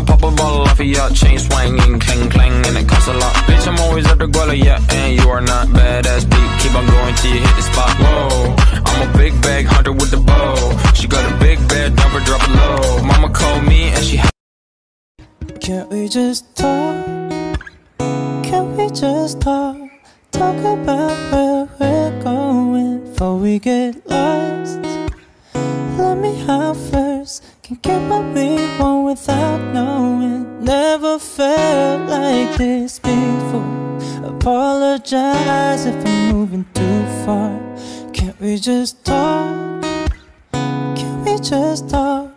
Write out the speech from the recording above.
wanna pop a bottle off of ya. Chain swinging, clang clang, and it costs a lot. Bitch, I'm always at the guala, yeah, and you are not badass beat. Keep on going till you hit the spot. Whoa, I'm a big bag hunter with the bow. She got a big bed, her, drop it low. Mama called me and she. Can't we just talk? Can we just talk? Talk about where we're going before we get lost. Let me out first. Can't get my want without knowing. Never felt like this before. Apologize if I'm moving too far. Can't we just talk? Can't we just talk?